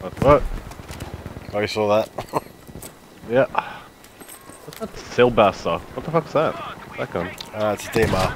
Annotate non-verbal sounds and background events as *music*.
What? what? Oh, you saw that? *laughs* Yeah. What's that Selbstlader? What the fuck's that? That gun? Uh, it's a DMR.